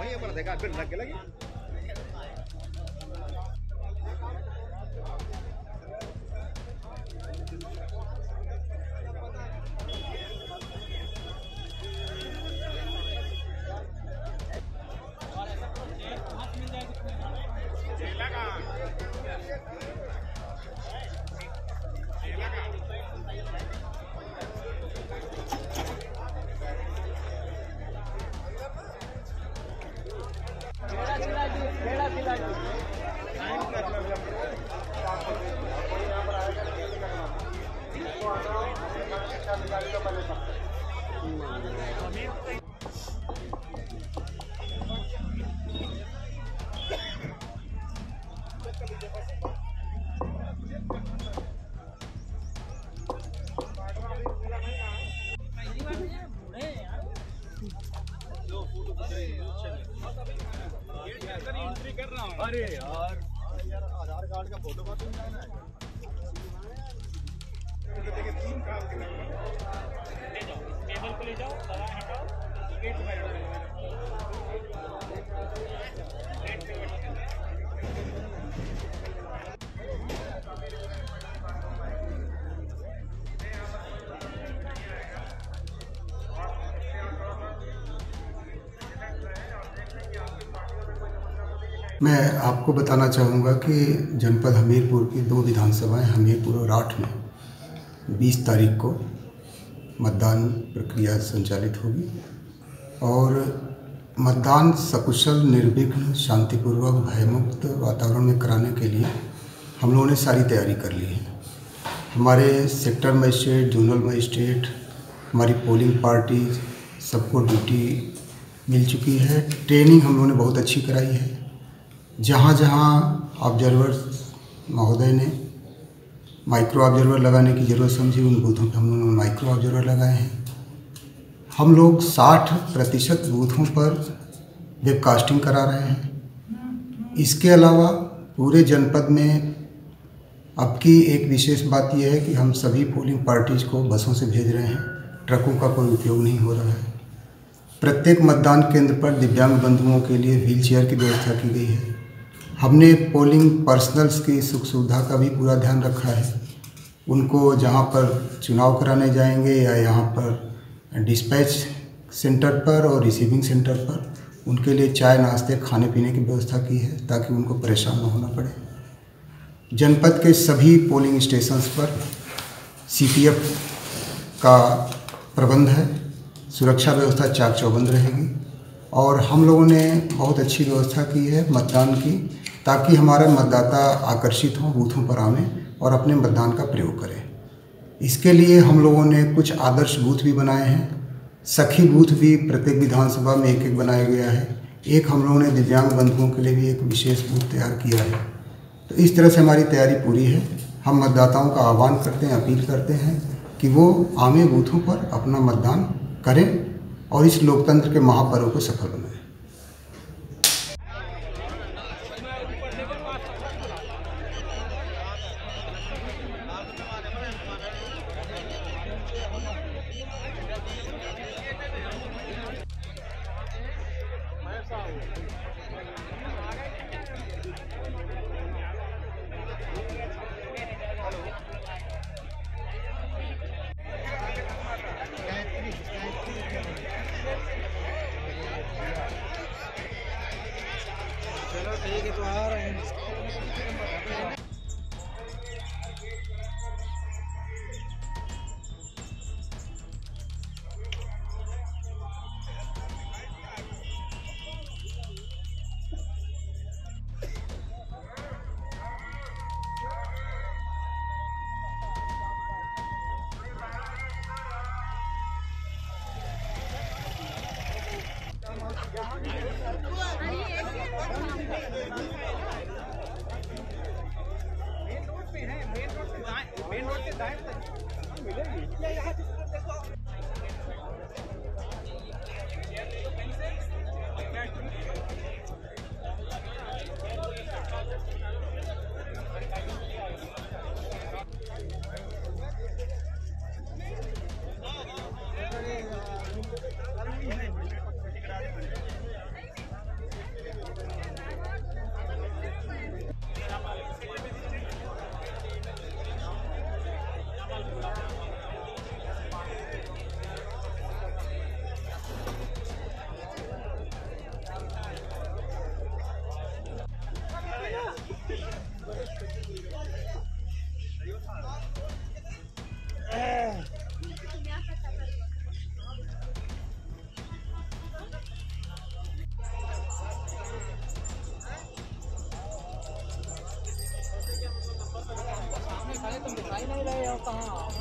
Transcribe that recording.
भैया पर देखा फिर लग लगी। अरे यार। यार। आधार कार्ड का फ़ोटो कॉपी मैं आपको बताना चाहूँगा कि जनपद हमीरपुर की दो विधानसभाएँ हमीरपुर और आठ में 20 तारीख को मतदान प्रक्रिया संचालित होगी और मतदान सकुशल, निर्विघ्न, शांतिपूर्वक, भयमुक्त वातावरण में कराने के लिए हम लोगों ने सारी तैयारी कर ली है। हमारे सेक्टर मजिस्ट्रेट, जोनल मजिस्ट्रेट, हमारी पोलिंग पार्टी, सबको ड्यूटी मिल चुकी है। ट्रेनिंग हम लोगों ने बहुत अच्छी कराई है। जहाँ जहाँ ऑब्जर्वर महोदय ने माइक्रो ऑब्जर्वर लगाने की ज़रूरत समझी, उन बूथों पर हम लोगों ने माइक्रो ऑब्जर्वर लगाए हैं। हम लोग 60 प्रतिशत बूथों पर वेबकास्टिंग करा रहे हैं। इसके अलावा पूरे जनपद में अब की एक विशेष बात यह है कि हम सभी पोलिंग पार्टीज़ को बसों से भेज रहे हैं। ट्रकों का कोई उपयोग नहीं हो रहा है। प्रत्येक मतदान केंद्र पर दिव्यांग बंधुओं के लिए व्हील चेयर की व्यवस्था की गई है। हमने पोलिंग पर्सनल्स की सुख सुविधा का भी पूरा ध्यान रखा है। उनको जहाँ पर चुनाव कराने जाएँगे या यहाँ पर डिस्पैच सेंटर पर और रिसीविंग सेंटर पर, उनके लिए चाय, नाश्ते, खाने पीने की व्यवस्था की है ताकि उनको परेशान न होना पड़े। जनपद के सभी पोलिंग स्टेशंस पर सीपीएफ का प्रबंध है। सुरक्षा व्यवस्था चाक चौबंद रहेगी और हम लोगों ने बहुत अच्छी व्यवस्था की है, मतदान की। ताकि हमारे मतदाता आकर्षित हों बूथों पर आवें और अपने मतदान का प्रयोग करें। इसके लिए हम लोगों ने कुछ आदर्श बूथ भी बनाए हैं। सखी बूथ भी प्रत्येक विधानसभा में एक एक बनाया गया है। एक हम लोगों ने दिव्यांग बंधुओं के लिए भी एक विशेष बूथ तैयार किया है। तो इस तरह से हमारी तैयारी पूरी है। हम मतदाताओं का आह्वान करते हैं, अपील करते हैं कि वो आमे बूथों पर अपना मतदान करें और इस लोकतंत्र के महापर्व को सफल बनाएँ। Thank you. मेन रोड है मेन रोड से दाएँ मेन रोड से दाएँ तक। हाँ, मिलेगी। ต้